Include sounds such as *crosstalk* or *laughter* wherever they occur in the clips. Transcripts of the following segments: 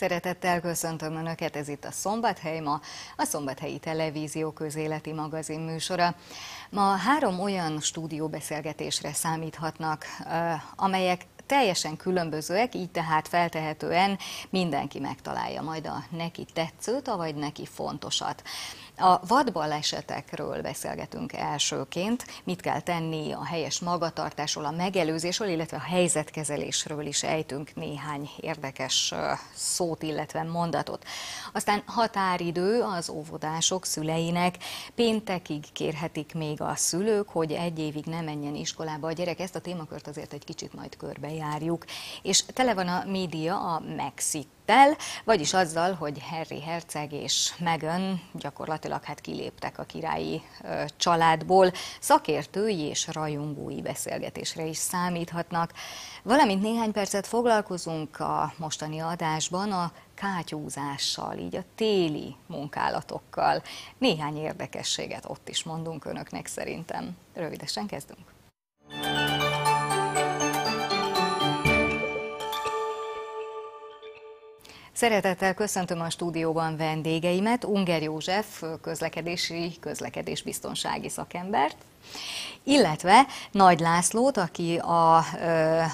Szeretettel köszöntöm Önöket, ez itt a Szombathely ma, a Szombathelyi Televízió közéleti magazin műsora. Ma három olyan stúdióbeszélgetésre számíthatnak, amelyek teljesen különbözőek, így tehát feltehetően mindenki megtalálja majd a neki tetszőt, vagy neki fontosat. A vadbalesetekről beszélgetünk elsőként, mit kell tenni a helyes magatartásról, a megelőzésről, illetve a helyzetkezelésről is ejtünk néhány érdekes szót, illetve mondatot. Aztán határidő az óvodások szüleinek, péntekig kérhetik még a szülők, hogy egy évig ne menjen iskolába a gyerek. Ezt a témakört azért egy kicsit majd körbejárjuk. És tele van a média a Mexik el, vagyis azzal, hogy Harry Herceg és Meghan gyakorlatilag hát kiléptek a királyi ö, családból, szakértői és rajongói beszélgetésre is számíthatnak. Valamint néhány percet foglalkozunk a mostani adásban a kátyúzással, így a téli munkálatokkal. Néhány érdekességet ott is mondunk önöknek szerintem. Rövidesen kezdünk. Szeretettel köszöntöm a stúdióban vendégeimet, Unger József, közlekedési, közlekedésbiztonsági szakembert, illetve Nagy Lászlót, aki a,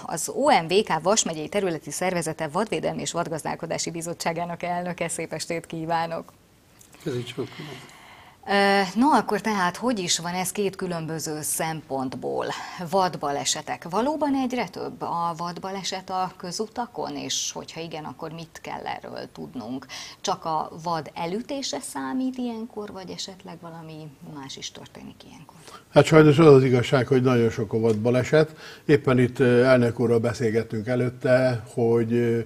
az OMVK Vas megyei területi szervezete Vadvédelmi és Vadgazdálkodási Bizottságának elnöke. Szép estét kívánok! Köszönjük! No, akkor tehát hogy is van ez két különböző szempontból? Vadbalesetek. Valóban egyre több a vadbaleset a közutakon, és hogyha igen, akkor mit kell erről tudnunk? Csak a vad elütése számít ilyenkor, vagy esetleg valami más is történik ilyenkor? Hát sajnos az az igazság, hogy nagyon sok a vadbaleset. Éppen itt elnök úrral beszélgettünk előtte, hogy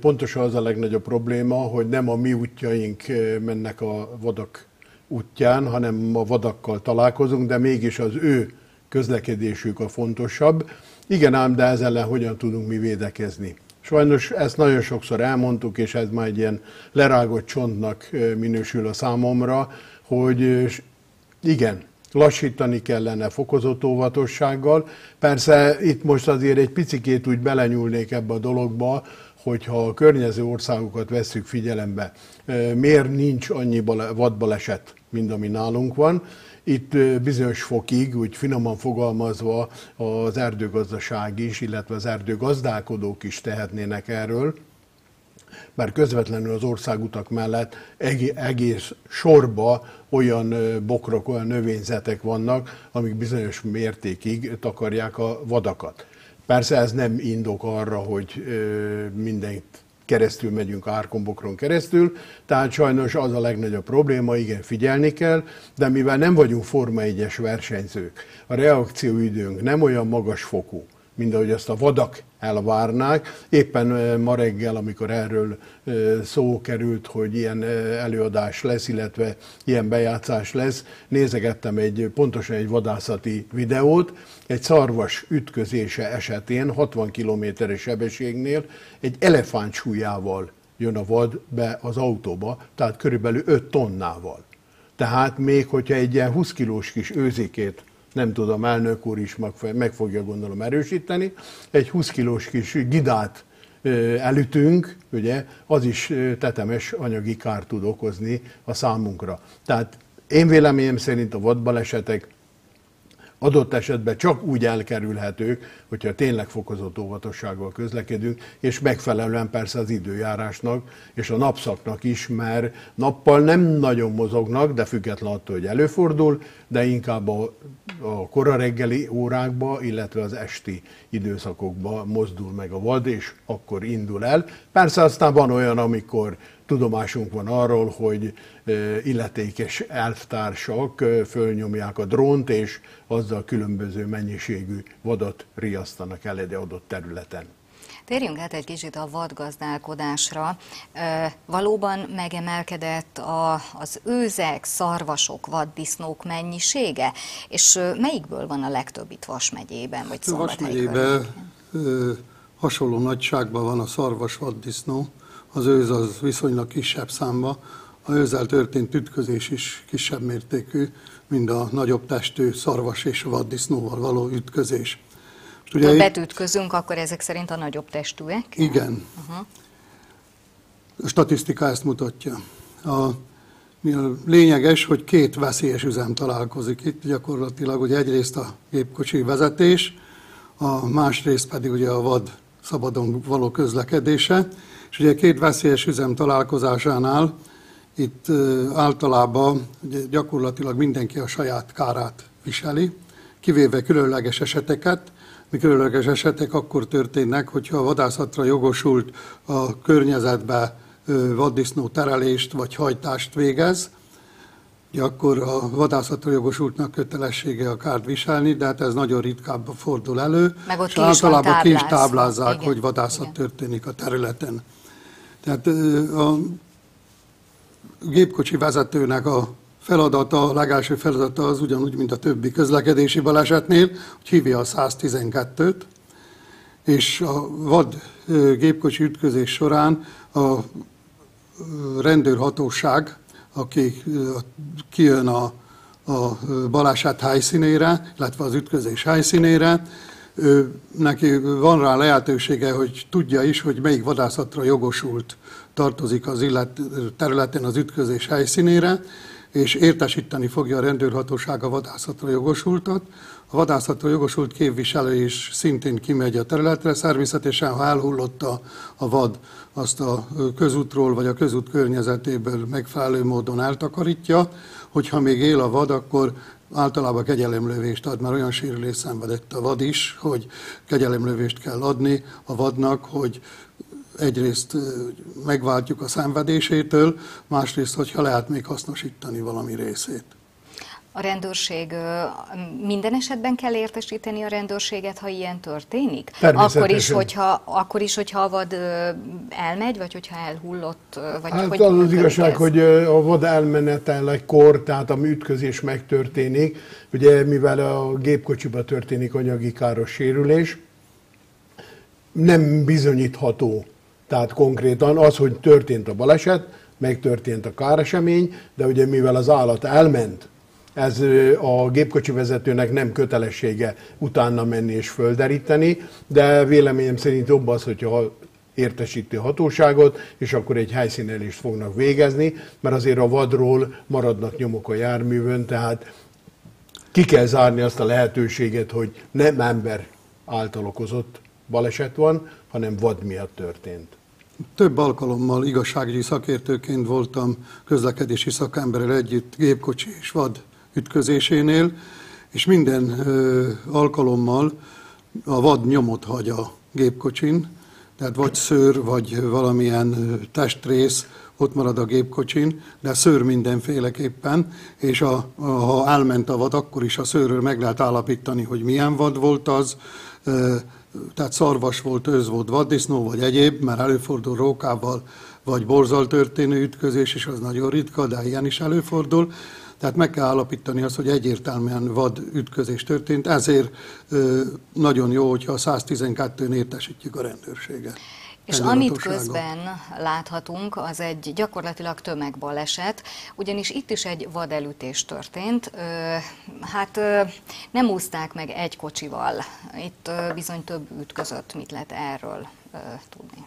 pontosan az a legnagyobb probléma, hogy nem a mi útjaink mennek a vadak útján, hanem a vadakkal találkozunk, de mégis az ő közlekedésük a fontosabb. Igen ám, de ezzel ellen hogyan tudunk mi védekezni? Sajnos ezt nagyon sokszor elmondtuk, és ez már egy ilyen lerágott csontnak minősül a számomra, hogy igen, lassítani kellene fokozott óvatossággal. Persze itt most azért egy picikét úgy belenyúlnék ebbe a dologba, hogyha a környező országokat vesszük figyelembe, miért nincs annyi vadbaleset, mint ami nálunk van. Itt bizonyos fokig, úgy finoman fogalmazva az erdőgazdaság is, illetve az erdőgazdálkodók is tehetnének erről, mert közvetlenül az országutak mellett egész sorba olyan bokrok, olyan növényzetek vannak, amik bizonyos mértékig takarják a vadakat. Persze ez nem indok arra, hogy mindent keresztül megyünk árkombokron keresztül, tehát sajnos az a legnagyobb probléma, igen, figyelni kell, de mivel nem vagyunk Forma 1-es versenyzők, a reakcióidőnk nem olyan magas fokú, mint ahogy azt a vadak elvárnák. Éppen ma reggel, amikor erről szó került, hogy ilyen előadás lesz, illetve ilyen bejátszás lesz, nézegettem egy pontosan egy vadászati videót, egy szarvas ütközése esetén 60 km-es sebességnél egy elefánt súlyával jön a vad be az autóba, tehát körülbelül 5 tonnával. Tehát még hogyha egy ilyen 20 kilós kis őzikét nem tudom, elnök úr is meg fogja gondolom erősíteni, egy 20 kilós kis gidát elütünk, ugye, az is tetemes anyagi kárt tud okozni a számunkra. Tehát én véleményem szerint a vadbalesetek adott esetben csak úgy elkerülhetők, hogyha tényleg fokozott óvatossággal közlekedünk, és megfelelően persze az időjárásnak és a napszaknak is, mert nappal nem nagyon mozognak, de független attól, hogy előfordul, de inkább a, a kora reggeli órákba, illetve az esti időszakokba mozdul meg a vad, és akkor indul el. Persze aztán van olyan, amikor tudomásunk van arról, hogy illetékes elvtársak fölnyomják a drónt, és azzal különböző mennyiségű vadat riasztanak el egy adott területen. Térjünk át egy kicsit a vadgazdálkodásra. Valóban megemelkedett a, az őzek, szarvasok, vaddisznók mennyisége, és melyikből van a legtöbb itt Vas megyében, vagy Vas megyében hasonló nagyságban van a szarvas vaddisznó, az őz az viszonylag kisebb számba, a őzzel történt ütközés is kisebb mértékű, mint a nagyobb testű szarvas és vaddisznóval való ütközés. Ugye Többet ütközünk, akkor ezek szerint a nagyobb testűek? Igen. Uh-huh. A statisztika ezt mutatja. A, lényeges, hogy két veszélyes üzem találkozik itt, gyakorlatilag ugye egyrészt a gépkocsi vezetés, a másrészt pedig ugye a vad szabadon való közlekedése. És ugye két veszélyes üzem találkozásánál itt általában gyakorlatilag mindenki a saját kárát viseli, kivéve különleges eseteket. Mi különleges esetek akkor történnek, hogyha a vadászatra jogosult a környezetbe vaddisznó terelést vagy hajtást végez, ugye akkor a vadászatra jogosultnak kötelessége a kárt viselni, de hát ez nagyon ritkábban fordul elő. Meg ott és ki általában ki is táblázzák, Igen, hogy vadászat igen. történik a területen. Tehát a gépkocsi vezetőnek a feladata, a legelső feladata az ugyanúgy, mint a többi közlekedési balesetnél, hogy hívja a 112-t, és a vad gépkocsi ütközés során a rendőrhatóság, aki kijön a, a baleset helyszínére, illetve az ütközés helyszínére, ő, neki van rá lehetősége, hogy tudja is, hogy melyik vadászatra jogosult tartozik az illet területen az ütközés helyszínére, és értesíteni fogja a rendőrhatóság a vadászatra jogosultat. A vadászatra jogosult képviselő is szintén kimegy a területre, természetesen, ha elhullott a, a vad, azt a közútról vagy a közút környezetéből megfelelő módon eltakarítja. Hogyha még él a vad, akkor általában kegyelemlövést ad, mert olyan sérülés szenvedett a vad is, hogy kegyelemlövést kell adni a vadnak, hogy egyrészt megváltjuk a szenvedésétől, másrészt, hogyha lehet még hasznosítani valami részét. A rendőrség minden esetben kell értesíteni a rendőrséget, ha ilyen történik? Akkor is, hogyha, akkor is, hogyha a vad elmegy, vagy hogyha elhullott? Vagy Hát hogy az az igazság, ez? hogy a vad elmenetelekor, tehát a ütközés megtörténik, ugye mivel a gépkocsiba történik anyagi káros sérülés, nem bizonyítható. Tehát konkrétan az, hogy történt a baleset, megtörtént a káresemény, de ugye mivel az állat elment, ez a gépkocsi vezetőnek nem kötelessége utána menni és földeríteni, de véleményem szerint jobb az, hogyha értesíti hatóságot, és akkor egy helyszínelést fognak végezni, mert azért a vadról maradnak nyomok a járművön, tehát ki kell zárni azt a lehetőséget, hogy nem ember által okozott baleset van, hanem vad miatt történt. Több alkalommal igazságügyi szakértőként voltam közlekedési szakemberrel együtt gépkocsi és vad ütközésénél, és minden ö, alkalommal a vad nyomot hagy a gépkocsin, tehát vagy szőr, vagy valamilyen testrész ott marad a gépkocsin, de szőr mindenféleképpen, és a, a, ha elment a vad, akkor is a szőrről meg lehet állapítani, hogy milyen vad volt az, ö, tehát szarvas volt, őz volt, vaddisznó vagy egyéb, mert előfordul rókával vagy borzal történő ütközés, és az nagyon ritka, de ilyen is előfordul. Tehát meg kell állapítani azt, hogy egyértelműen vad ütközés történt, ezért nagyon jó, hogyha a 112-n értesítjük a rendőrséget. És amit közben láthatunk, az egy gyakorlatilag tömegbaleset, ugyanis itt is egy vadelütés történt. Hát nem úszták meg egy kocsival, itt bizony több ütközött. Mit lehet erről tudni?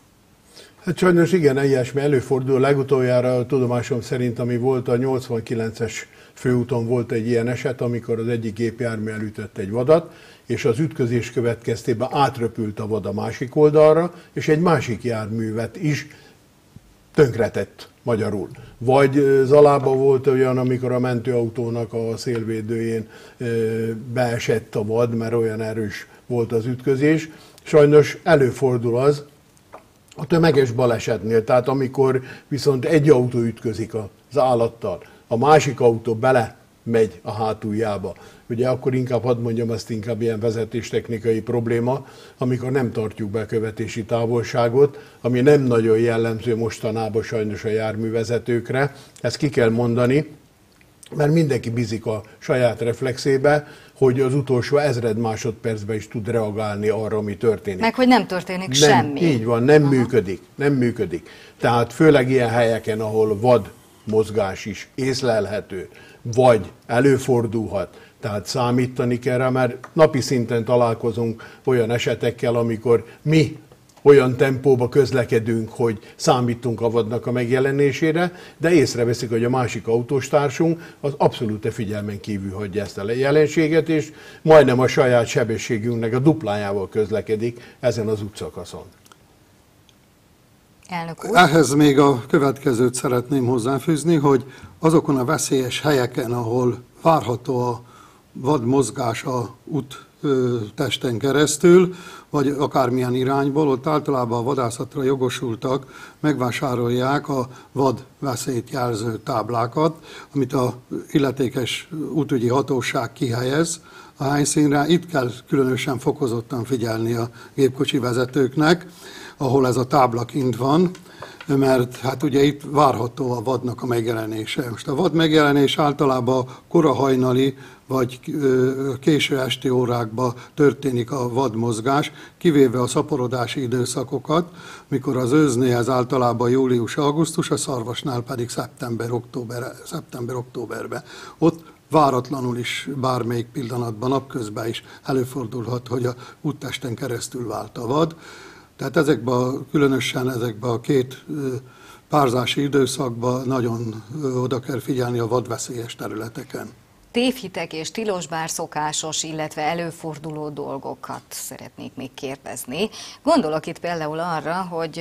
Hát sajnos igen, ilyesmi előfordul. Legutoljára a tudomásom szerint, ami volt a 89-es főúton volt egy ilyen eset, amikor az egyik gépjármű elütött egy vadat, és az ütközés következtében átröpült a vad a másik oldalra, és egy másik járművet is tönkretett magyarul. Vagy ö, Zalában volt olyan, amikor a mentőautónak a szélvédőjén beesett a vad, mert olyan erős volt az ütközés. Sajnos előfordul az, a tömeges balesetnél, tehát amikor viszont egy autó ütközik az állattal, a másik autó bele megy a hátuljába. Ugye akkor inkább, hadd mondjam, azt inkább ilyen vezetéstechnikai probléma, amikor nem tartjuk be a követési távolságot, ami nem nagyon jellemző mostanában sajnos a járművezetőkre. Ezt ki kell mondani, mert mindenki bizik a saját reflexébe, hogy az utolsó ezred másodpercben is tud reagálni arra, ami történik. Meg, hogy nem történik Nem, semmi. Így van, nem működik, nem működik. Tehát főleg ilyen helyeken, ahol vad mozgás is észlelhető, vagy előfordulhat, tehát számítani kell rá, mert napi szinten találkozunk olyan esetekkel, amikor mi olyan tempóba közlekedünk, hogy számítunk a vadnak a megjelenésére, de észreveszik, hogy a másik autóstársunk az abszolút figyelmen kívül hagyja ezt a jelenséget, és majdnem a saját sebességünknek a duplájával közlekedik ezen az utcakaszon. Elnök úr. Ehhez még a következőt szeretném hozzáfűzni, hogy azokon a veszélyes helyeken, ahol várható a vad mozgás a út testen keresztül, vagy akármilyen irányból, ott általában a vadászatra jogosultak megvásárolják a vad veszélyt jelző táblákat, amit a illetékes útügyi hatóság kihelyez a helyszínre. Itt kell különösen fokozottan figyelni a gépkocsi vezetőknek, ahol ez a tábla kint van, mert hát ugye itt várható a vadnak a megjelenése. Most a vad megjelenés általában korahajnali vagy késő esti órákban történik a vadmozgás, kivéve a szaporodási időszakokat, mikor az őznél ez általában július-augusztus, a szarvasnál pedig szeptember-október, szeptember-októberben. Ott váratlanul is bármelyik pillanatban, napközben is előfordulhat, hogy a úttesten keresztül vált a vad. Tehát ezekben, különösen ezekben a két párzási időszakban nagyon oda kell figyelni a vadveszélyes területeken. Tévhitek és tilos bár szokásos, illetve előforduló dolgokat szeretnék még kérdezni. Gondolok itt például arra, hogy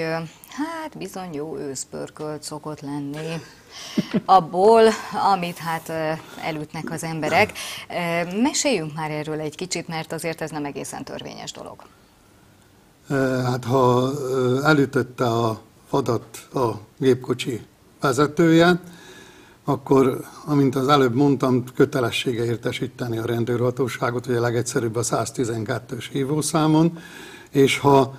hát bizony jó őszpörkölt szokott lenni abból, amit hát elütnek az emberek. Meséljünk már erről egy kicsit, mert azért ez nem egészen törvényes dolog. Hát ha elütötte a fadat a gépkocsi vezetője, akkor, amint az előbb mondtam, kötelessége értesíteni a rendőrhatóságot, hogy a legegyszerűbb a 112-ös hívószámon, és ha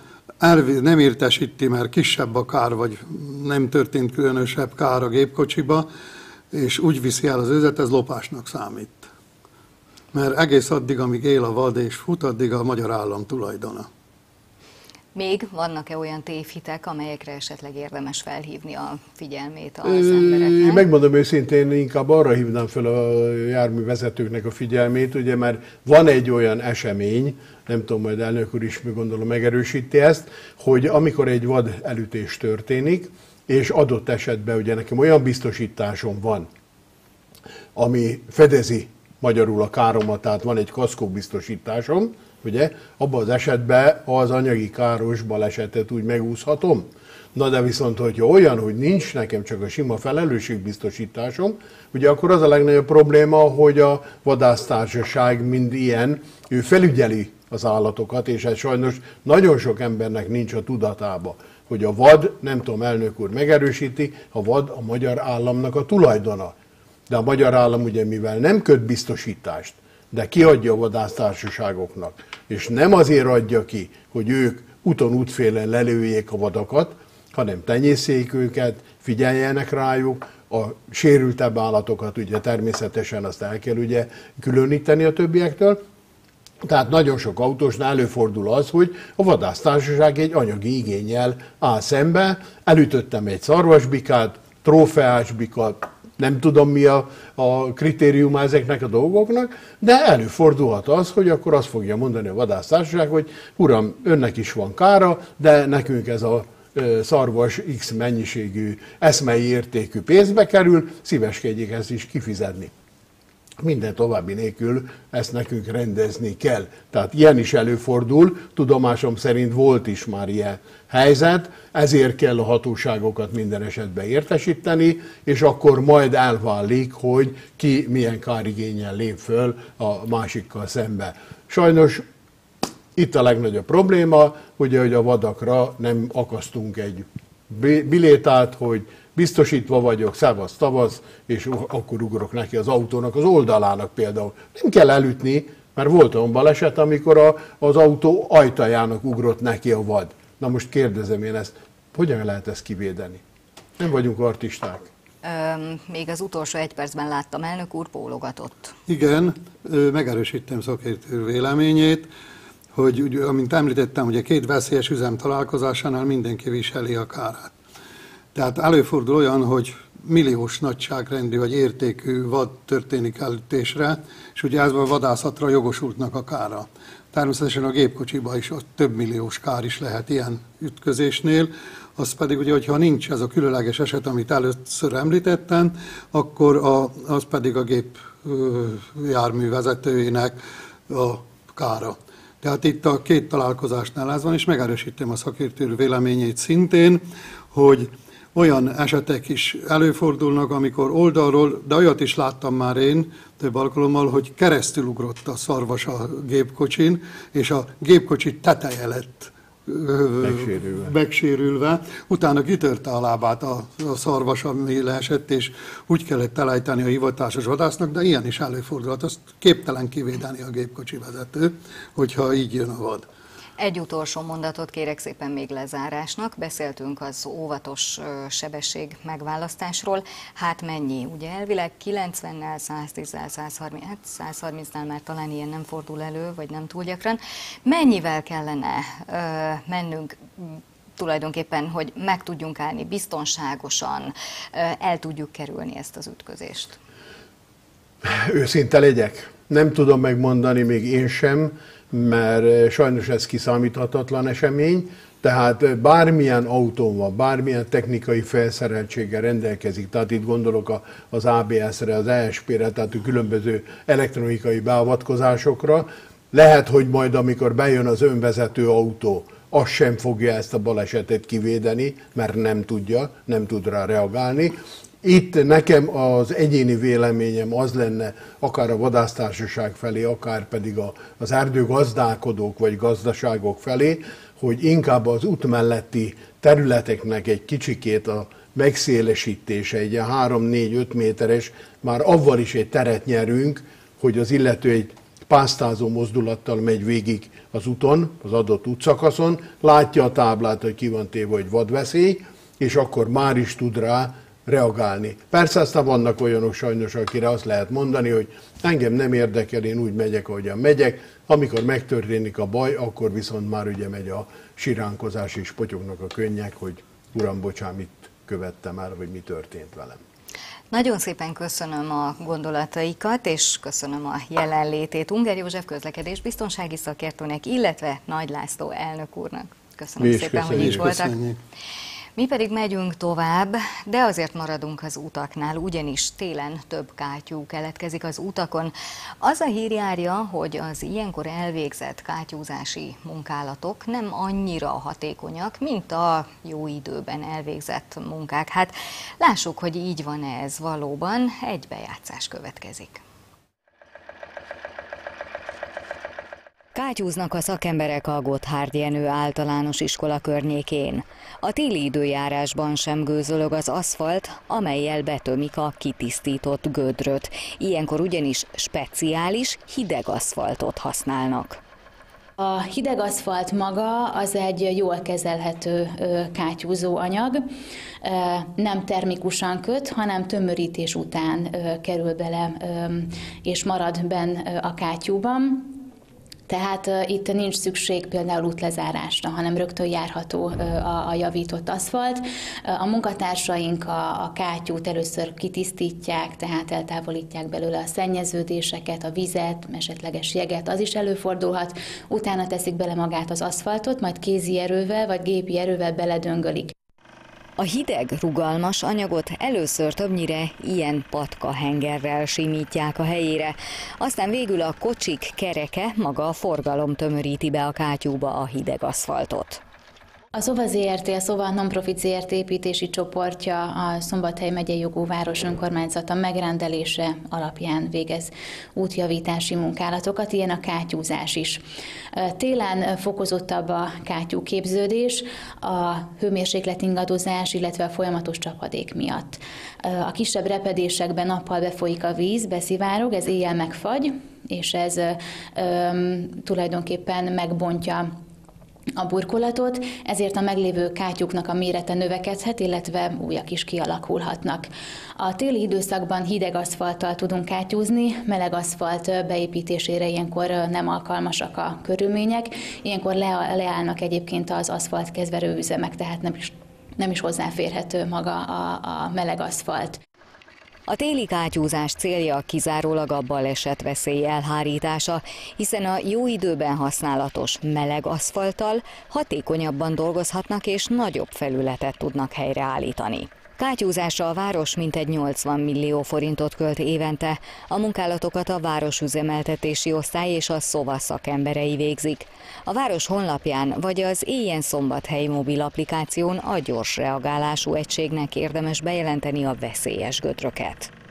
nem értesíti, mert kisebb a kár, vagy nem történt különösebb kár a gépkocsiba, és úgy viszi el az őzet, ez lopásnak számít. Mert egész addig, amíg él a vad és fut, addig a magyar állam tulajdona. Még vannak-e olyan tévhitek, amelyekre esetleg érdemes felhívni a figyelmét az embereknek? Megmondom őszintén, inkább arra hívnám fel a járművezetőknek a figyelmét, ugye mert van egy olyan esemény, nem tudom, majd elnök úr is gondolom megerősíti ezt, hogy amikor egy vad elütés történik, és adott esetben ugye nekem olyan biztosításom van, ami fedezi magyarul a káromat, tehát van egy kaszkó biztosításom, ugye, abban az esetben az anyagi káros balesetet úgy megúszhatom. Na de viszont, hogyha olyan, hogy nincs nekem csak a sima felelősségbiztosításom, ugye akkor az a legnagyobb probléma, hogy a vadásztársaság mind ilyen, ő felügyeli az állatokat, és ez sajnos nagyon sok embernek nincs a tudatába, hogy a vad, nem tudom, elnök úr megerősíti, a vad a magyar államnak a tulajdona. De a magyar állam ugye mivel nem köt biztosítást, de kiadja a vadásztársaságoknak, és nem azért adja ki, hogy ők úton útfélen lelőjék a vadakat, hanem tenyészék őket, figyeljenek rájuk, a sérültebb állatokat ugye természetesen azt el kell ugye különíteni a többiektől, tehát nagyon sok autósnál előfordul az, hogy a vadásztársaság egy anyagi igényel áll szembe, elütöttem egy szarvasbikát, trófeás bikat, nem tudom mi a, a kritériuma ezeknek a dolgoknak, de előfordulhat az, hogy akkor azt fogja mondani a vadásztársaság, hogy uram, önnek is van kára, de nekünk ez a szarvas X mennyiségű eszmei értékű pénzbe kerül, szíveskedjék ezt is kifizetni minden további nélkül ezt nekünk rendezni kell. Tehát ilyen is előfordul, tudomásom szerint volt is már ilyen helyzet, ezért kell a hatóságokat minden esetben értesíteni, és akkor majd elválik, hogy ki milyen kárigényen lép föl a másikkal szembe. Sajnos itt a legnagyobb probléma, ugye, hogy a vadakra nem akasztunk egy bilétát, hogy biztosítva vagyok, szevasz, tavasz, és akkor ugrok neki az autónak az oldalának például. Nem kell elütni, mert volt olyan baleset, amikor a, az autó ajtajának ugrott neki a vad. Na most kérdezem én ezt, hogyan lehet ezt kivédeni? Nem vagyunk artisták. Még az utolsó egy percben láttam, elnök úr bólogatott. Igen, megerősítem szakértő véleményét, hogy úgy, amint említettem, hogy a két veszélyes üzem találkozásánál mindenki viseli a kárát. Tehát előfordul olyan, hogy milliós nagyságrendű vagy értékű vad történik elütésre, és ugye ez a vadászatra jogosultnak a kára. Természetesen a gépkocsiba is ott több milliós kár is lehet ilyen ütközésnél. Az pedig ugye, hogyha nincs ez a különleges eset, amit először említettem, akkor a, az pedig a gép jármű vezetőjének a kára. Tehát itt a két találkozásnál ez van, és megerősítem a szakértő véleményét szintén, hogy olyan esetek is előfordulnak, amikor oldalról, de olyat is láttam már én több alkalommal, hogy keresztül ugrott a szarvas a gépkocsin, és a gépkocsi teteje lett megsérülve. megsérülve. Utána kitörte a lábát a, a szarvas, ami leesett, és úgy kellett elejteni a hivatásos vadásznak, de ilyen is előfordulhat. Azt képtelen kivédeni a gépkocsi vezető, hogyha így jön a vad. Egy utolsó mondatot kérek szépen még lezárásnak. Beszéltünk az óvatos sebesség megválasztásról. Hát mennyi? Ugye elvileg 90-nel, 110-nel, 130, hát 130-nál már talán ilyen nem fordul elő, vagy nem túl gyakran. Mennyivel kellene ö, mennünk tulajdonképpen, hogy meg tudjunk állni biztonságosan, el tudjuk kerülni ezt az ütközést? Őszinte legyek. Nem tudom megmondani, még én sem mert eh, sajnos ez kiszámíthatatlan esemény, tehát eh, bármilyen autón van, bármilyen technikai felszereltséggel rendelkezik, tehát itt gondolok az ABS-re, az ESP-re, tehát a különböző elektronikai beavatkozásokra, lehet, hogy majd amikor bejön az önvezető autó, az sem fogja ezt a balesetet kivédeni, mert nem tudja, nem tud rá reagálni. Itt nekem az egyéni véleményem az lenne, akár a vadásztársaság felé, akár pedig a, az erdőgazdálkodók vagy gazdaságok felé, hogy inkább az út melletti területeknek egy kicsikét a megszélesítése, egy 3-4-5 méteres, már avval is egy teret nyerünk, hogy az illető egy pásztázó mozdulattal megy végig az úton, az adott útszakaszon, látja a táblát, hogy ki van téve, hogy vadveszély, és akkor már is tud rá reagálni. Persze aztán vannak olyanok sajnos, akire azt lehet mondani, hogy engem nem érdekel, én úgy megyek, ahogyan megyek, amikor megtörténik a baj, akkor viszont már ugye megy a siránkozás és potyognak a könnyek, hogy uram, bocsán, mit követtem el, vagy mi történt velem. Nagyon szépen köszönöm a gondolataikat, és köszönöm a jelenlétét Unger József közlekedés biztonsági szakértőnek, illetve Nagy László elnök úrnak. Köszönöm szépen, köszönjük. hogy itt voltak. Köszönjük. Mi pedig megyünk tovább, de azért maradunk az utaknál, ugyanis télen több kátyú keletkezik az utakon. Az a hír járja, hogy az ilyenkor elvégzett kátyúzási munkálatok nem annyira hatékonyak, mint a jó időben elvégzett munkák. Hát lássuk, hogy így van -e ez valóban, egy bejátszás következik. Kátyúznak a szakemberek a Gotthárd Jenő általános iskola környékén. A téli időjárásban sem gőzölög az aszfalt, amelyel betömik a kitisztított gödröt. Ilyenkor ugyanis speciális hideg aszfaltot használnak. A hideg aszfalt maga az egy jól kezelhető kátyúzó anyag, nem termikusan köt, hanem tömörítés után kerül bele és marad benn a kátyúban. Tehát uh, itt nincs szükség például útlezárásra, hanem rögtön járható uh, a, a javított aszfalt. Uh, a munkatársaink a, a kátyút először kitisztítják, tehát eltávolítják belőle a szennyeződéseket, a vizet, esetleges jeget, az is előfordulhat. Utána teszik bele magát az aszfaltot, majd kézi erővel vagy gépi erővel beledöngölik. A hideg, rugalmas anyagot először többnyire ilyen patka-hengerrel simítják a helyére, aztán végül a kocsik kereke, maga a forgalom tömöríti be a kátyúba a hideg aszfaltot. A Szova ZRT, a Szova Nonprofit ZRT építési csoportja a Szombathely megyei jogú város önkormányzata megrendelése alapján végez útjavítási munkálatokat, ilyen a kátyúzás is. Télen fokozottabb a kátyú képződés, a hőmérséklet ingadozás, illetve a folyamatos csapadék miatt. A kisebb repedésekben nappal befolyik a víz, beszivárog, ez éjjel megfagy, és ez ö, tulajdonképpen megbontja a burkolatot, ezért a meglévő kátyuknak a mérete növekedhet, illetve újak is kialakulhatnak. A téli időszakban hideg aszfalttal tudunk kátyúzni, meleg aszfalt beépítésére ilyenkor nem alkalmasak a körülmények, ilyenkor le, leállnak egyébként az aszfalt kezverő üzemek, tehát nem is, nem is hozzáférhető maga a, a meleg aszfalt. A téli kátyúzás célja kizárólag a baleset veszély elhárítása, hiszen a jó időben használatos meleg aszfalttal hatékonyabban dolgozhatnak és nagyobb felületet tudnak helyreállítani. Kátyúzásra a város mintegy 80 millió forintot költ évente. A munkálatokat a városüzemeltetési osztály és a SZOVA szakemberei végzik. A város honlapján vagy az éjjel szombathelyi mobil applikáción a gyors reagálású egységnek érdemes bejelenteni a veszélyes gödröket.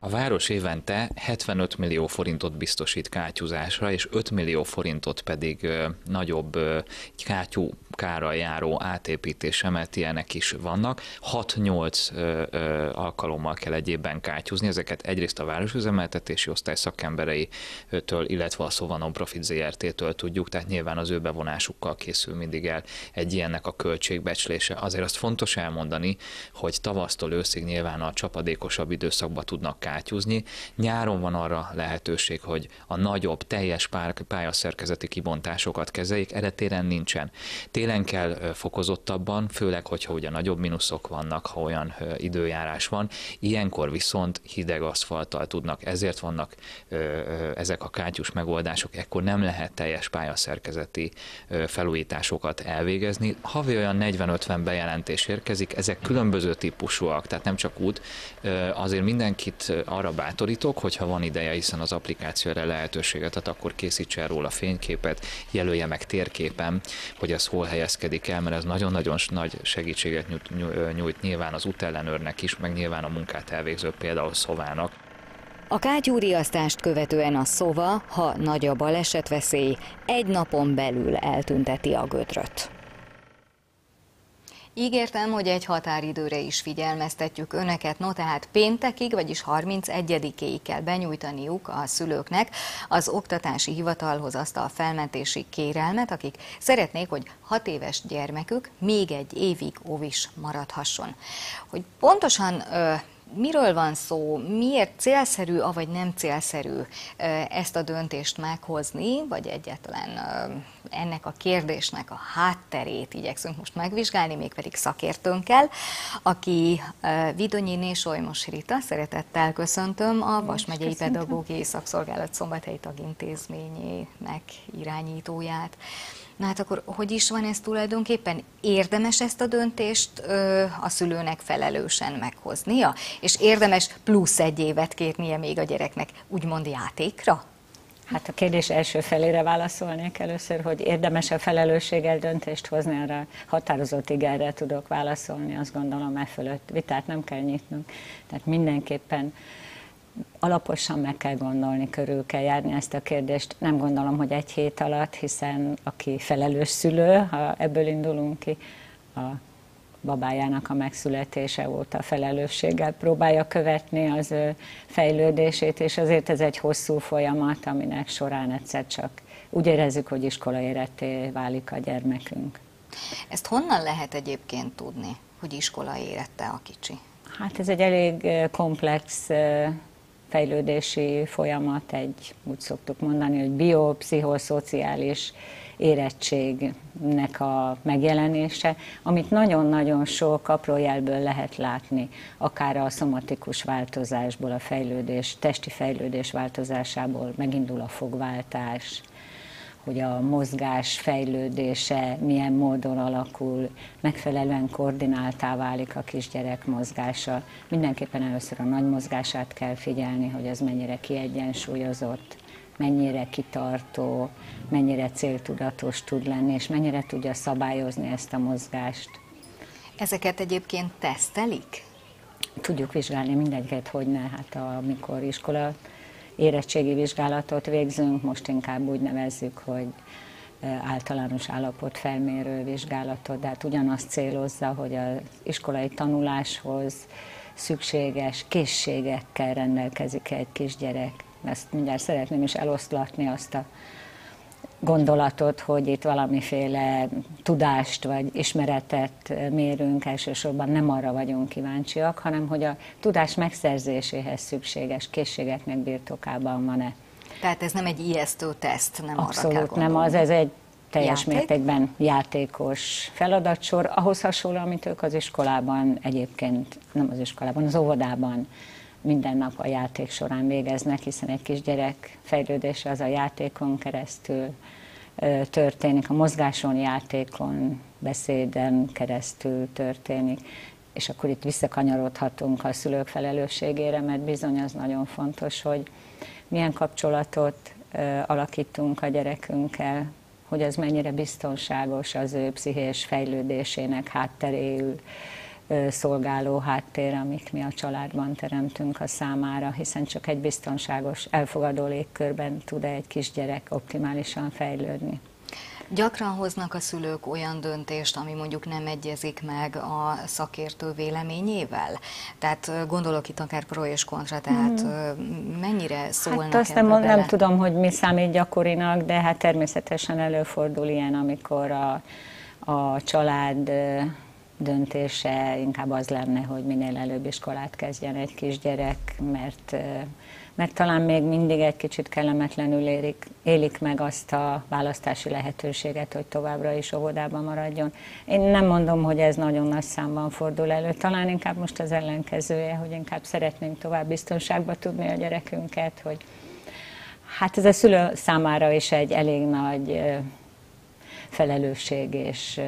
A város évente 75 millió forintot biztosít kátyúzásra, és 5 millió forintot pedig ö, nagyobb ö, kátyú kárral járó átépítése, mert ilyenek is vannak. 6-8 alkalommal kell egy kátyúzni, ezeket egyrészt a városüzemeltetési osztály szakembereitől, illetve a Szóva Non-Profit ZRT-től tudjuk, tehát nyilván az ő bevonásukkal készül mindig el egy ilyennek a költségbecslése. Azért azt fontos elmondani, hogy tavasztól őszig nyilván a csapadékosabb időszakban tudnak kátyúzni. Nyáron van arra lehetőség, hogy a nagyobb, teljes pályaszerkezeti kibontásokat kezeljék, erre téren nincsen. Télen kell fokozottabban, főleg, hogyha ugye nagyobb mínuszok vannak, ha olyan időjárás van. Ilyenkor viszont hideg aszfalttal tudnak, ezért vannak ezek a kátyus megoldások, ekkor nem lehet teljes pályaszerkezeti felújításokat elvégezni. Havi olyan 40-50 bejelentés érkezik, ezek különböző típusúak, tehát nem csak út. Azért mindenkit arra bátorítok, hogyha van ideje, hiszen az applikáció erre lehetőséget ad, akkor készítse róla fényképet, jelölje meg térképen, hogy ez hol helyezkedik el, mert ez nagyon-nagyon nagy segítséget nyújt, nyújt nyilván az útellenőrnek is, meg nyilván a munkát elvégző például szovának. A kátyúriasztást követően a szova, ha nagy a balesetveszély, egy napon belül eltünteti a gödröt. Ígértem, hogy egy határidőre is figyelmeztetjük önöket, no tehát péntekig, vagyis 31-éig kell benyújtaniuk a szülőknek az oktatási hivatalhoz azt a felmentési kérelmet, akik szeretnék, hogy hat éves gyermekük még egy évig óvis maradhasson. Hogy pontosan miről van szó, miért célszerű, avagy nem célszerű ezt a döntést meghozni, vagy egyáltalán ennek a kérdésnek a hátterét igyekszünk most megvizsgálni, mégpedig szakértőnkkel, aki Vidonyi Nésolymos Rita, szeretettel köszöntöm a Vas megyei Pedagógiai Szakszolgálat Szombathelyi Tagintézményének irányítóját. Na hát akkor hogy is van ez tulajdonképpen? Érdemes ezt a döntést ö, a szülőnek felelősen meghoznia? És érdemes plusz egy évet kérnie még a gyereknek, úgymond játékra? Hát a kérdés első felére válaszolnék először, hogy érdemes a felelősséggel döntést hozni, arra határozott igenre tudok válaszolni, azt gondolom e fölött vitát nem kell nyitnunk. Tehát mindenképpen alaposan meg kell gondolni, körül kell járni ezt a kérdést. Nem gondolom, hogy egy hét alatt, hiszen aki felelős szülő, ha ebből indulunk ki, a babájának a megszületése óta felelősséggel próbálja követni az ő fejlődését, és azért ez egy hosszú folyamat, aminek során egyszer csak úgy érezzük, hogy iskola éretté válik a gyermekünk. Ezt honnan lehet egyébként tudni, hogy iskola érette a kicsi? Hát ez egy elég komplex fejlődési folyamat, egy, úgy szoktuk mondani, hogy biopszichoszociális érettségnek a megjelenése, amit nagyon-nagyon sok apró jelből lehet látni, akár a szomatikus változásból, a fejlődés, testi fejlődés változásából megindul a fogváltás, hogy a mozgás fejlődése milyen módon alakul, megfelelően koordináltá válik a kisgyerek mozgása. Mindenképpen először a nagy mozgását kell figyelni, hogy ez mennyire kiegyensúlyozott, mennyire kitartó, mennyire céltudatos tud lenni, és mennyire tudja szabályozni ezt a mozgást. Ezeket egyébként tesztelik? Tudjuk vizsgálni mindegyiket, hogy ne, hát amikor iskola érettségi vizsgálatot végzünk, most inkább úgy nevezzük, hogy általános állapot felmérő vizsgálatot, de hát ugyanazt célozza, hogy az iskolai tanuláshoz szükséges készségekkel rendelkezik egy kisgyerek. Ezt mindjárt szeretném is eloszlatni azt a gondolatot, hogy itt valamiféle tudást vagy ismeretet mérünk, elsősorban nem arra vagyunk kíváncsiak, hanem hogy a tudás megszerzéséhez szükséges készségeknek birtokában van-e. Tehát ez nem egy ijesztő teszt, nem Abszolút arra kell nem az, ez egy teljes Játék? mértékben játékos feladatsor, ahhoz hasonló, amit ők az iskolában egyébként, nem az iskolában, az óvodában minden nap a játék során végeznek, hiszen egy kisgyerek fejlődése az a játékon keresztül történik, a mozgáson, játékon, beszéden keresztül történik, és akkor itt visszakanyarodhatunk a szülők felelősségére, mert bizony az nagyon fontos, hogy milyen kapcsolatot alakítunk a gyerekünkkel, hogy az mennyire biztonságos az ő pszichés fejlődésének hátteréül szolgáló háttér, amit mi a családban teremtünk a számára, hiszen csak egy biztonságos, elfogadó légkörben tud egy kisgyerek optimálisan fejlődni. Gyakran hoznak a szülők olyan döntést, ami mondjuk nem egyezik meg a szakértő véleményével? Tehát gondolok itt akár pro és kontra, tehát mm. mennyire szólnak Hát azt nem, nem tudom, hogy mi számít gyakorinak, de hát természetesen előfordul ilyen, amikor a, a család döntése inkább az lenne, hogy minél előbb iskolát kezdjen egy kisgyerek, mert mert talán még mindig egy kicsit kellemetlenül élik, élik meg azt a választási lehetőséget, hogy továbbra is óvodában maradjon. Én nem mondom, hogy ez nagyon nagy számban fordul elő, talán inkább most az ellenkezője, hogy inkább szeretnénk tovább biztonságba tudni a gyerekünket, hogy hát ez a szülő számára is egy elég nagy felelősség és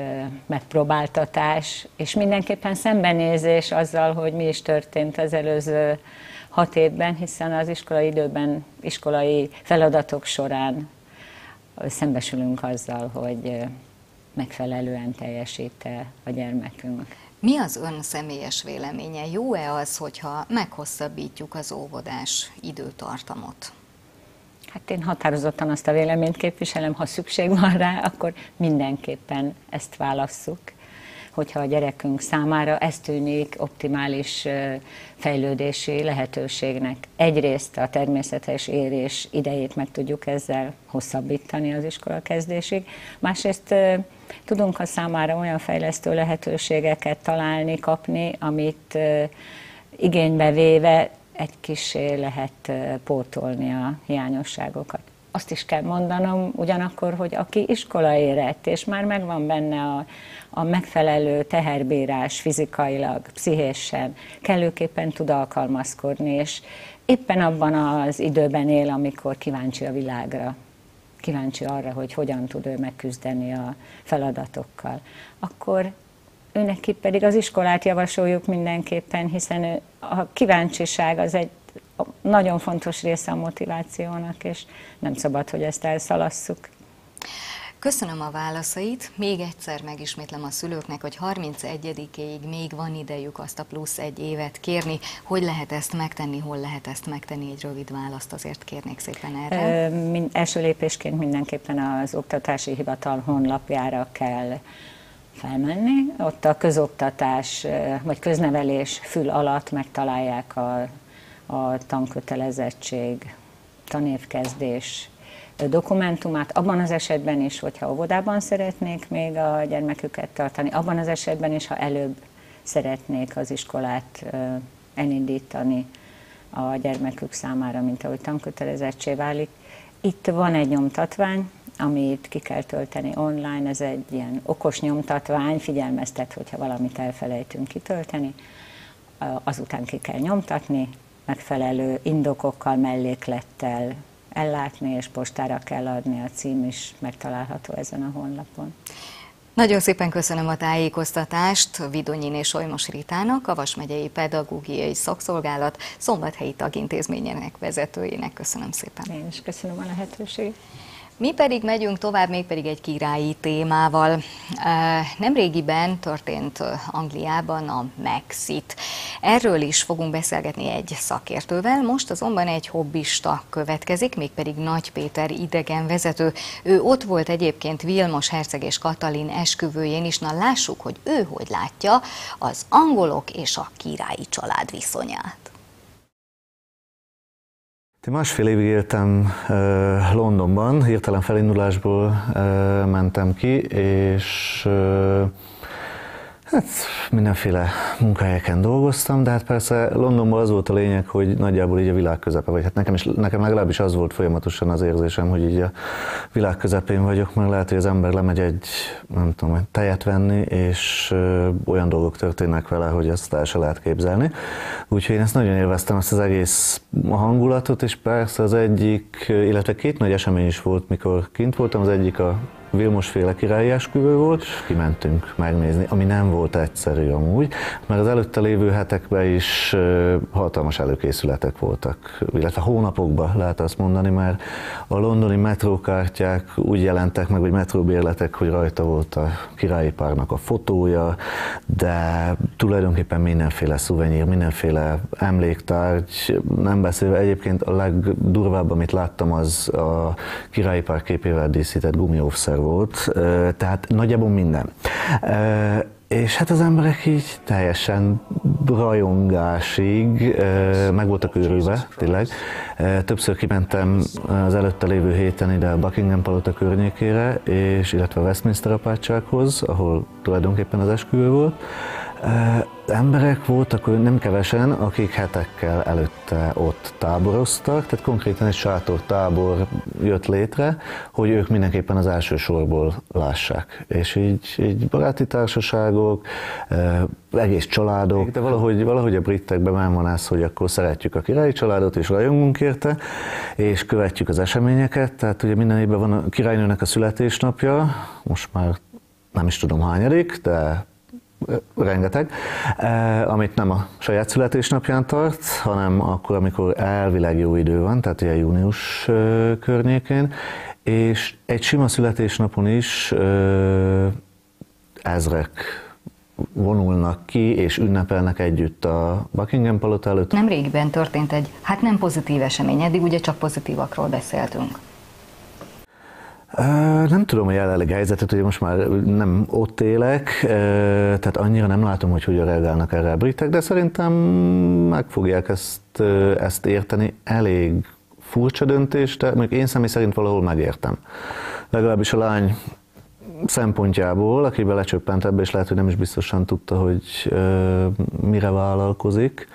megpróbáltatás, és mindenképpen szembenézés azzal, hogy mi is történt az előző hat évben, hiszen az iskolai időben, iskolai feladatok során szembesülünk azzal, hogy megfelelően teljesít a gyermekünk. Mi az ön személyes véleménye? Jó-e az, hogyha meghosszabbítjuk az óvodás időtartamot? Hát én határozottan azt a véleményt képviselem, ha szükség van rá, akkor mindenképpen ezt válasszuk hogyha a gyerekünk számára ez tűnik optimális fejlődési lehetőségnek. Egyrészt a természetes érés idejét meg tudjuk ezzel hosszabbítani az iskola kezdésig, másrészt tudunk a számára olyan fejlesztő lehetőségeket találni, kapni, amit igénybe véve egy kisé lehet pótolni a hiányosságokat. Azt is kell mondanom ugyanakkor, hogy aki iskola érett, és már megvan benne a, a megfelelő teherbírás fizikailag, pszichésen, kellőképpen tud alkalmazkodni, és éppen abban az időben él, amikor kíváncsi a világra, kíváncsi arra, hogy hogyan tud ő megküzdeni a feladatokkal, akkor őneki pedig az iskolát javasoljuk mindenképpen, hiszen ő, a kíváncsiság az egy nagyon fontos része a motivációnak, és nem szabad, hogy ezt elszalasszuk. Köszönöm a válaszait. Még egyszer megismétlem a szülőknek, hogy 31-ig még van idejük azt a plusz egy évet kérni. Hogy lehet ezt megtenni, hol lehet ezt megtenni? Egy rövid választ azért kérnék szépen erre. Mind, első lépésként mindenképpen az Oktatási Hivatal honlapjára kell felmenni. Ott a közoktatás vagy köznevelés fül alatt megtalálják a a tankötelezettség, tanévkezdés dokumentumát, abban az esetben is, hogyha óvodában szeretnék még a gyermeküket tartani, abban az esetben is, ha előbb szeretnék az iskolát elindítani a gyermekük számára, mint ahogy tankötelezettsé válik. Itt van egy nyomtatvány, amit ki kell tölteni online, ez egy ilyen okos nyomtatvány, figyelmeztet, hogyha valamit elfelejtünk kitölteni, azután ki kell nyomtatni, megfelelő indokokkal, melléklettel ellátni, és postára kell adni, a cím is megtalálható ezen a honlapon. Nagyon szépen köszönöm a tájékoztatást Vidonyin és Olymos Ritának, a Vas megyei Pedagógiai Szakszolgálat szombathelyi tagintézményének vezetőjének. Köszönöm szépen. Én is köszönöm a lehetőséget. Mi pedig megyünk tovább, mégpedig egy királyi témával. Nemrégiben történt Angliában a Mexit. Erről is fogunk beszélgetni egy szakértővel, most azonban egy hobbista következik, mégpedig Nagy Péter idegen vezető. Ő ott volt egyébként Vilmos Herceg és Katalin esküvőjén is, na lássuk, hogy ő hogy látja az angolok és a királyi család viszonyát. Másfél évig éltem Londonban, hirtelen felindulásból mentem ki, és Hát mindenféle munkahelyeken dolgoztam, de hát persze Londonban az volt a lényeg, hogy nagyjából így a világ közepe, vagy hát nekem, is, nekem legalábbis az volt folyamatosan az érzésem, hogy így a világ közepén vagyok, mert lehet, hogy az ember lemegy egy, nem tudom, egy tejet venni, és olyan dolgok történnek vele, hogy ezt el se lehet képzelni. Úgyhogy én ezt nagyon élveztem, ezt az egész hangulatot, és persze az egyik, illetve két nagy esemény is volt, mikor kint voltam, az egyik a Vilmos féle királyi esküvő volt, kimentünk megnézni, ami nem volt egyszerű amúgy, mert az előtte lévő hetekben is hatalmas előkészületek voltak, illetve hónapokban lehet azt mondani, mert a londoni metrókártyák úgy jelentek meg, vagy metróbérletek, hogy rajta volt a királyi párnak a fotója, de tulajdonképpen mindenféle szuvenyír, mindenféle emléktárgy, nem beszélve egyébként a legdurvább, amit láttam, az a királyi pár képével díszített gumióvszer volt, tehát nagyjából minden. És hát az emberek így teljesen rajongásig meg voltak őrülve, tényleg. Többször kimentem az előtte lévő héten ide a Buckingham Palota környékére, és illetve Westminster apátsághoz, ahol tulajdonképpen az esküvő volt emberek voltak, nem kevesen, akik hetekkel előtte ott táboroztak, tehát konkrétan egy sátor tábor jött létre, hogy ők mindenképpen az első sorból lássák. És így, így baráti társaságok, egész családok, de valahogy, valahogy a britekben már van ez, hogy akkor szeretjük a királyi családot, és rajongunk érte, és követjük az eseményeket, tehát ugye minden évben van a királynőnek a születésnapja, most már nem is tudom hányadik, de rengeteg, eh, amit nem a saját születésnapján tart, hanem akkor, amikor elvileg jó idő van, tehát ugye június eh, környékén, és egy sima születésnapon is eh, ezrek vonulnak ki és ünnepelnek együtt a Buckingham palota előtt. Nem régiben történt egy, hát nem pozitív esemény, eddig ugye csak pozitívakról beszéltünk. Nem tudom a jelenlegi helyzetet, hogy most már nem ott élek, tehát annyira nem látom, hogy hogyan reagálnak erre a britek, de szerintem meg fogják ezt, ezt érteni. Elég furcsa döntés, de mondjuk én személy szerint valahol megértem. Legalábbis a lány szempontjából, aki belecsöppent ebbe, és lehet, hogy nem is biztosan tudta, hogy mire vállalkozik,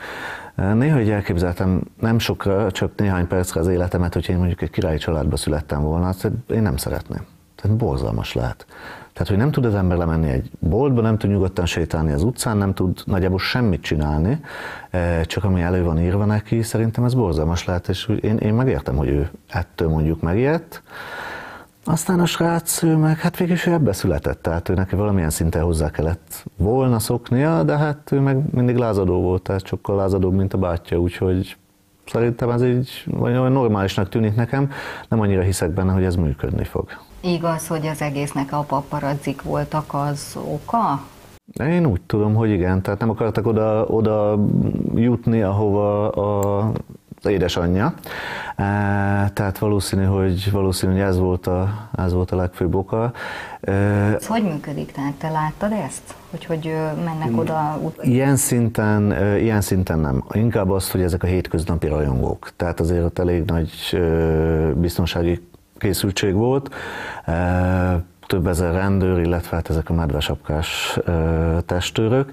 Néha így elképzeltem, nem sokra, csak néhány percre az életemet, hogy én mondjuk egy királyi családba születtem volna, azt én nem szeretném. Tehát borzalmas lehet. Tehát, hogy nem tud az ember lemenni egy boltba, nem tud nyugodtan sétálni az utcán, nem tud nagyjából semmit csinálni, csak ami elő van írva neki, szerintem ez borzalmas lehet, és én, én megértem, hogy ő ettől mondjuk megijedt, aztán a srác, ő meg hát végül is ő ebbe született, tehát ő neki valamilyen szinten hozzá kellett volna szoknia, de hát ő meg mindig lázadó volt, tehát sokkal lázadóbb, mint a bátyja, úgyhogy szerintem ez így olyan normálisnak tűnik nekem, nem annyira hiszek benne, hogy ez működni fog. Igaz, hogy az egésznek a paparazzik voltak az oka? Én úgy tudom, hogy igen, tehát nem akartak oda, oda jutni, ahova a édesanyja. Tehát valószínű, hogy, valószínű, hogy ez, volt a, ez volt a legfőbb oka. Ez hogy működik? Tehát te láttad ezt? Hogy, hogy mennek oda? Ilyen szinten, ilyen szinten nem. Inkább azt, hogy ezek a hétköznapi rajongók. Tehát azért ott elég nagy biztonsági készültség volt több ezer rendőr, illetve hát ezek a medvesapkás testőrök,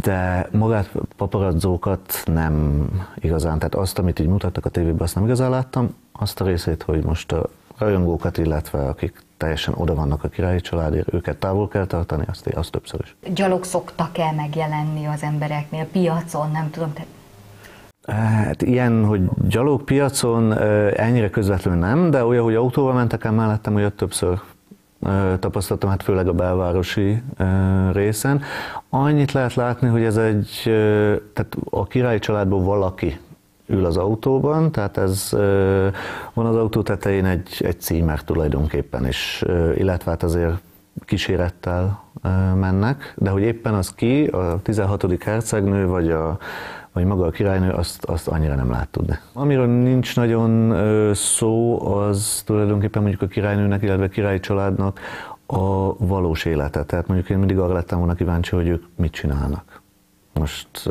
de magát paparazzókat nem igazán, tehát azt, amit így mutattak a tévében, azt nem igazán láttam, azt a részét, hogy most a rajongókat, illetve akik teljesen oda vannak a királyi családért, őket távol kell tartani, azt, azt többször is. Gyalog szoktak-e megjelenni az embereknél, piacon, nem tudom, te Hát ilyen, hogy gyalog piacon ennyire közvetlenül nem, de olyan, hogy autóval mentek el mellettem, olyat többször tapasztaltam, hát főleg a belvárosi részen. Annyit lehet látni, hogy ez egy, tehát a királyi családból valaki ül az autóban, tehát ez van az autó tetején egy, egy címer tulajdonképpen is, illetve hát azért kísérettel mennek, de hogy éppen az ki, a 16. hercegnő vagy a vagy maga a királynő, azt, azt annyira nem lehet tudni. Amiről nincs nagyon szó, az tulajdonképpen mondjuk a királynőnek, illetve a királyi családnak a valós élete. Tehát mondjuk én mindig arra lettem volna kíváncsi, hogy ők mit csinálnak. Most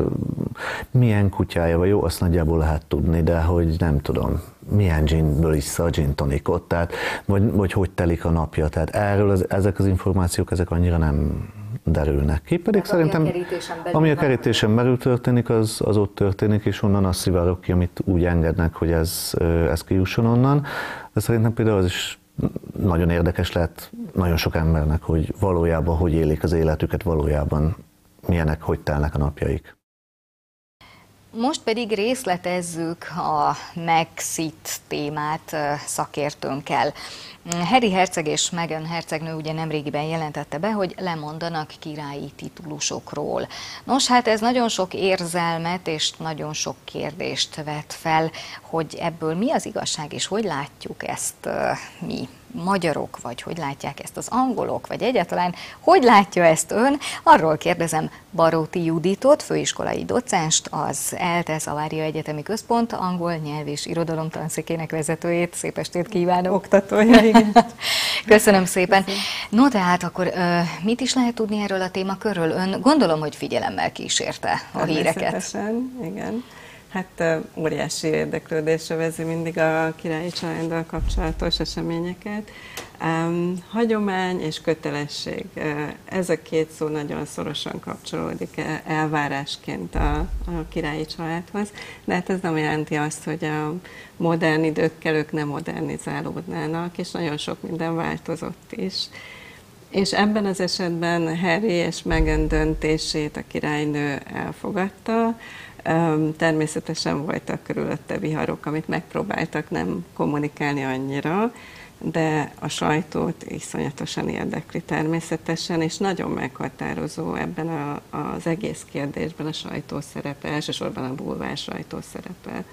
milyen kutyája vagy jó, azt nagyjából lehet tudni, de hogy nem tudom, milyen ginből iszza a gin tonikot, tehát, vagy, vagy hogy telik a napja. Tehát erről az, ezek az információk, ezek annyira nem, derülnek ki. Pedig ami szerintem, a kerítésen belül ami a kerítésen belül történik, az, az ott történik, és onnan az szivárok ki, amit úgy engednek, hogy ez, ez kijusson onnan. De szerintem például az is nagyon érdekes lehet nagyon sok embernek, hogy valójában hogy élik az életüket, valójában milyenek, hogy telnek a napjaik. Most pedig részletezzük a Megxit témát szakértőnkkel. Harry herceg és Meghan hercegnő ugye nemrégiben jelentette be, hogy lemondanak királyi titulusokról. Nos, hát ez nagyon sok érzelmet és nagyon sok kérdést vet fel, hogy ebből mi az igazság, és hogy látjuk ezt mi magyarok, vagy hogy látják ezt az angolok, vagy egyáltalán hogy látja ezt ön? Arról kérdezem Baróti Juditot, főiskolai docenst, az ELTE Szavária Egyetemi Központ angol nyelv és irodalom tanszékének vezetőjét. Szép estét kívánok! Oktatója, igen. Köszönöm szépen. No, tehát akkor ö, mit is lehet tudni erről a témakörről? Ön gondolom, hogy figyelemmel kísérte a híreket. Igen. Hát óriási érdeklődésre vezi mindig a királyi családdal kapcsolatos eseményeket. Hagyomány és kötelesség. Ez a két szó nagyon szorosan kapcsolódik el- elvárásként a, a királyi családhoz, de hát ez nem jelenti azt, hogy a modern időkkel ők nem modernizálódnának, és nagyon sok minden változott is. És ebben az esetben Harry és Meghan döntését a királynő elfogadta. Természetesen voltak körülötte viharok, amit megpróbáltak nem kommunikálni annyira, de a sajtót iszonyatosan érdekli természetesen, és nagyon meghatározó ebben a, az egész kérdésben a sajtó szerepe, elsősorban a bulvár sajtó szerepe.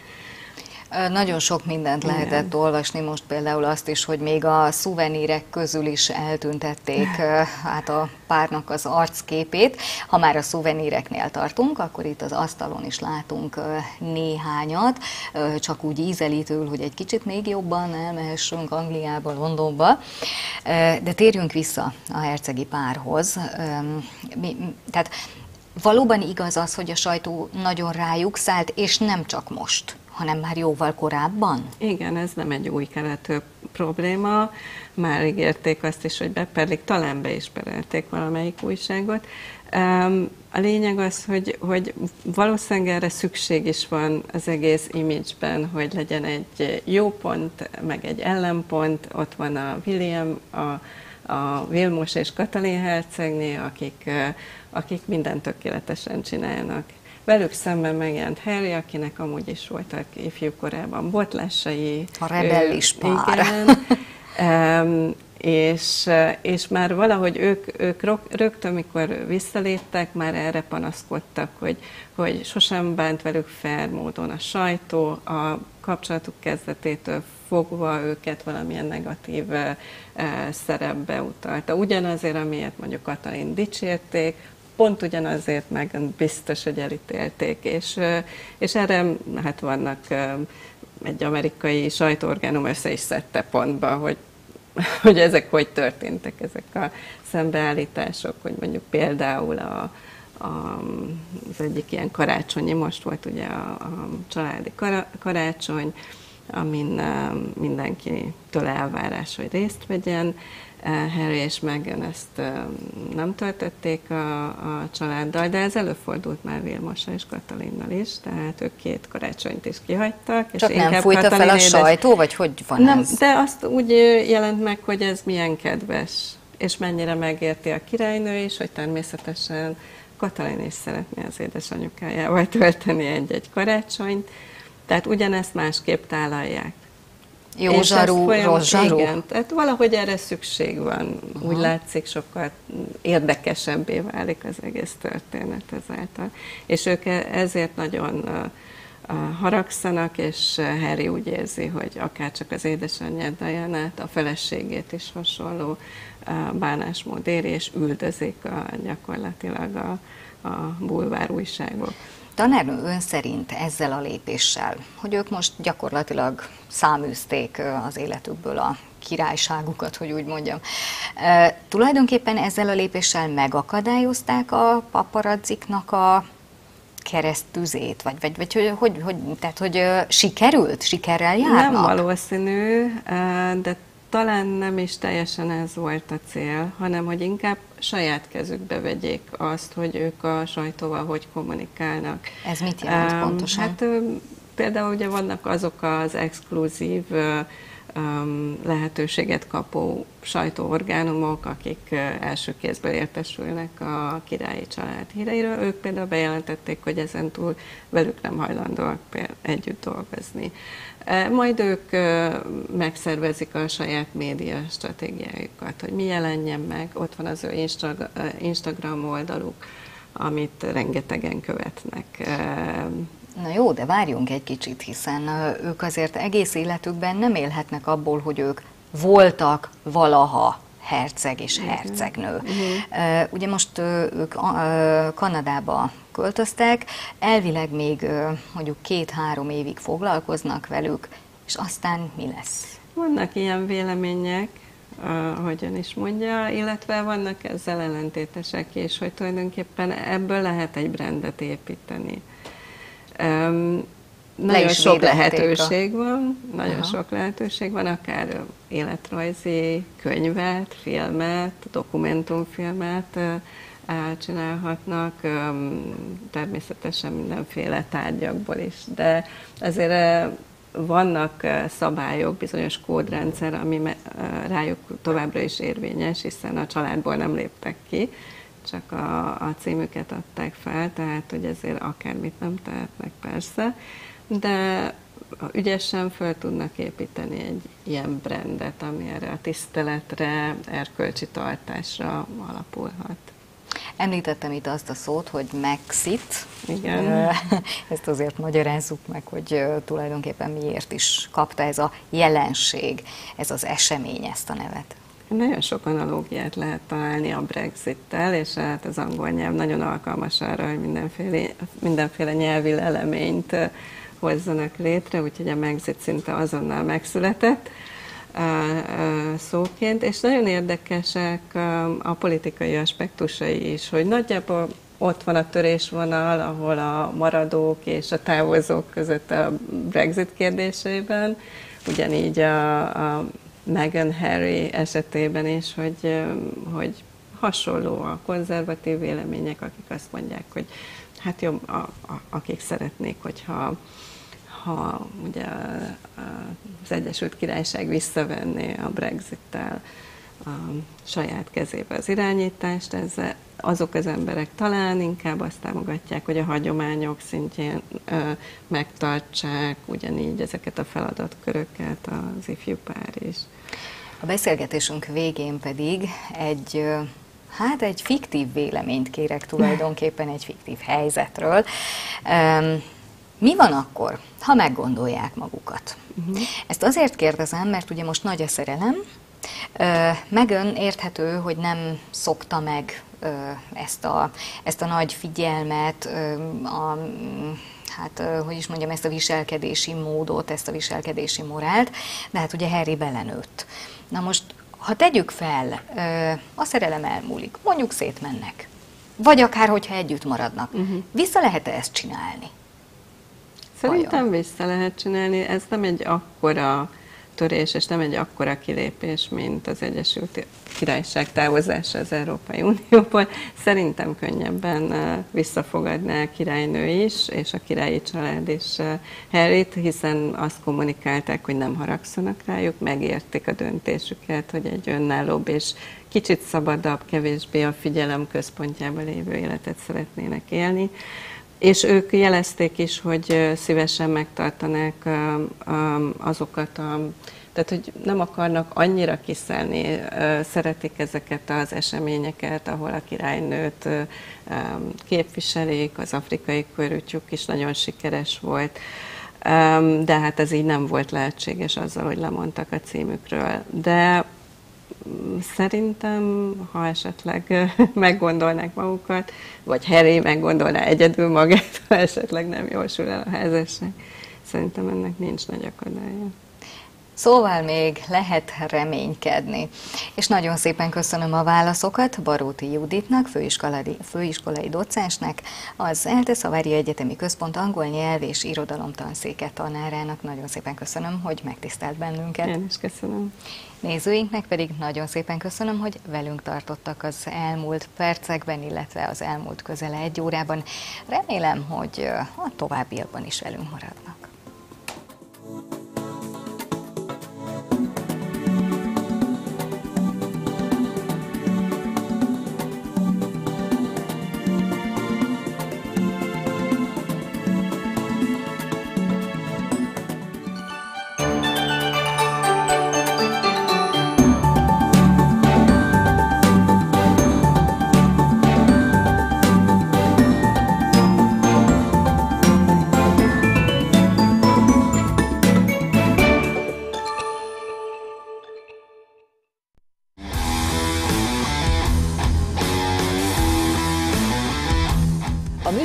Nagyon sok mindent lehetett olvasni, most például azt is, hogy még a szuvenírek közül is eltüntették hát a párnak az arcképét. Ha már a szuveníreknél tartunk, akkor itt az asztalon is látunk néhányat, csak úgy ízelítőül, hogy egy kicsit még jobban elmehessünk Angliába, Londonba. De térjünk vissza a hercegi párhoz. Tehát valóban igaz az, hogy a sajtó nagyon rájuk szállt, és nem csak most, hanem már jóval korábban? Igen, ez nem egy új keletű probléma. Már ígérték azt is, hogy beperlik, talán be is perelték valamelyik újságot. A lényeg az, hogy, hogy valószínűleg erre szükség is van az egész imageben, hogy legyen egy jó pont, meg egy ellenpont. Ott van a William, a, a Vilmos és Katalin hercegné, akik, akik mindent tökéletesen csinálnak. Velük szemben megjelent Harry, akinek amúgy is voltak ifjúkorában botlásai. A rebellis Ő- pár. Igen. *laughs* Em, és, és már valahogy ők, ők rögtön, mikor visszaléptek, már erre panaszkodtak, hogy, hogy sosem bánt velük fel módon a sajtó, a kapcsolatuk kezdetétől fogva őket valamilyen negatív eh, szerepbe utalta. Ugyanazért, amiért mondjuk Katalin dicsérték, pont ugyanazért meg biztos, hogy elítélték, és, és erre hát vannak egy amerikai sajtóorgánum össze is szedte pontba, hogy *laughs* hogy ezek hogy történtek, ezek a szembeállítások, hogy mondjuk például a, a, az egyik ilyen karácsonyi, most volt ugye a, a családi kara, karácsony, amin mindenkitől elvárás, hogy részt vegyen. Harry és Meghan ezt nem töltötték a, a családdal, de ez előfordult már Vilmosa és Katalinnal is, tehát ők két karácsonyt is kihagytak. és Csak nem fújta fel Katalin a édes- sajtó, vagy hogy van nem, ez? de azt úgy jelent meg, hogy ez milyen kedves, és mennyire megérti a királynő is, hogy természetesen Katalin is szeretné az édesanyukájával tölteni egy-egy karácsonyt, tehát ugyanezt másképp tálalják. Jó zsarú, rossz zsarú? Igen, tehát valahogy erre szükség van. Úgy látszik, sokkal érdekesebbé válik az egész történet ezáltal. És ők e- ezért nagyon haragszanak, és Harry úgy érzi, hogy akár csak az édesanyját, Diana-t, a feleségét is hasonló bánásmód éri, és üldözik a, gyakorlatilag a, a bulvár újságok. Tanárnő ön szerint ezzel a lépéssel, hogy ők most gyakorlatilag száműzték az életükből a királyságukat, hogy úgy mondjam. E, tulajdonképpen ezzel a lépéssel megakadályozták a paparazziknak a keresztüzét, vagy, vagy, vagy hogy, hogy, hogy, tehát, hogy sikerült, sikerrel járnak? Nem valószínű, de talán nem is teljesen ez volt a cél, hanem hogy inkább saját kezükbe vegyék azt, hogy ők a sajtóval hogy kommunikálnak. Ez mit jelent um, pontosan? Hát például ugye vannak azok az exkluzív um, lehetőséget kapó sajtóorgánumok, akik első kézből értesülnek a királyi család híreiről. Ők például bejelentették, hogy ezen túl velük nem hajlandóak együtt dolgozni. Majd ők megszervezik a saját média stratégiájukat, hogy mi jelenjen meg. Ott van az ő Instagram oldaluk, amit rengetegen követnek. Na jó, de várjunk egy kicsit, hiszen ők azért egész életükben nem élhetnek abból, hogy ők voltak valaha herceg és hercegnő. Uh-huh. Ugye most ők Kanadába költöztek, elvileg még mondjuk két-három évig foglalkoznak velük, és aztán mi lesz? Vannak ilyen vélemények, ahogyan is mondja, illetve vannak ezzel ellentétesek is, hogy tulajdonképpen ebből lehet egy brandet építeni. Um, nagyon sok lehetőség a... van, nagyon Aha. sok lehetőség van, akár életrajzi könyvet, filmet, dokumentumfilmet csinálhatnak, természetesen mindenféle tárgyakból is, de ezért vannak szabályok, bizonyos kódrendszer, ami rájuk továbbra is érvényes, hiszen a családból nem léptek ki, csak a, a címüket adták fel, tehát hogy ezért akármit nem tehetnek persze, de ügyesen föl tudnak építeni egy ilyen brandet, ami erre a tiszteletre, erkölcsi tartásra alapulhat. Említettem itt azt a szót, hogy Maxit. Igen. *laughs* Ezt azért magyarázzuk meg, hogy tulajdonképpen miért is kapta ez a jelenség, ez az esemény ezt a nevet. Nagyon sok analógiát lehet találni a Brexit-tel, és hát az angol nyelv nagyon alkalmas arra, hogy mindenféle, mindenféle nyelvi eleményt hozzanak létre, úgyhogy a Brexit szinte azonnal megszületett szóként, és nagyon érdekesek a politikai aspektusai is, hogy nagyjából ott van a törésvonal, ahol a maradók és a távozók között a Brexit kérdésében, ugyanígy a, a Meghan Harry esetében is, hogy, hogy hasonló a konzervatív vélemények, akik azt mondják, hogy hát jó, a, a, akik szeretnék, hogyha ha ugye az Egyesült Királyság visszavenné a Brexit-tel a saját kezébe az irányítást, ezzel azok az emberek talán inkább azt támogatják, hogy a hagyományok szintjén ö, megtartsák ugyanígy ezeket a feladatköröket az ifjú pár is. A beszélgetésünk végén pedig egy Hát egy fiktív véleményt kérek tulajdonképpen egy fiktív helyzetről. Mi van akkor, ha meggondolják magukat? Uh-huh. Ezt azért kérdezem, mert ugye most nagy a szerelem, Megön érthető, hogy nem szokta meg ezt a, ezt a nagy figyelmet, a, hát, hogy is mondjam, ezt a viselkedési módot, ezt a viselkedési morált, de hát ugye Harry belenőtt. Na most, ha tegyük fel, a szerelem elmúlik, mondjuk szétmennek, vagy akár, hogyha együtt maradnak, uh-huh. vissza lehet-e ezt csinálni? Szerintem vissza lehet csinálni, ez nem egy akkora törés, és nem egy akkora kilépés, mint az Egyesült Királyság távozása az Európai Unióból. Szerintem könnyebben visszafogadná a királynő is, és a királyi család is Harryt, hiszen azt kommunikálták, hogy nem haragszanak rájuk, megértik a döntésüket, hogy egy önállóbb és kicsit szabadabb, kevésbé a figyelem központjában lévő életet szeretnének élni. És ők jelezték is, hogy szívesen megtartanák azokat a tehát, hogy nem akarnak annyira kiszelni, szeretik ezeket az eseményeket, ahol a királynőt képviselik, az afrikai körütjük is nagyon sikeres volt, de hát ez így nem volt lehetséges azzal, hogy lemondtak a címükről. De szerintem, ha esetleg *laughs* meggondolnák magukat, vagy Harry meggondolná egyedül magát, *laughs* ha esetleg nem jósul el a házasság, szerintem ennek nincs nagy akadálya. Szóval még lehet reménykedni. És nagyon szépen köszönöm a válaszokat Baróti Juditnak, főiskolai, főiskolai docensnek, az ELTE Szavári Egyetemi Központ angol nyelv és irodalom tanszéke tanárának. Nagyon szépen köszönöm, hogy megtisztelt bennünket. Én is köszönöm. Nézőinknek pedig nagyon szépen köszönöm, hogy velünk tartottak az elmúlt percekben, illetve az elmúlt közel egy órában. Remélem, hogy a továbbiakban is velünk maradnak.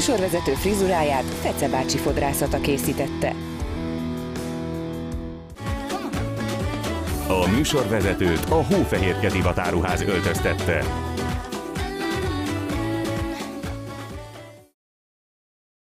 Műsorvezető frizuráját Fece bácsi fodrászata készítette. A műsorvezetőt a Hófehérke Divatáruház öltöztette.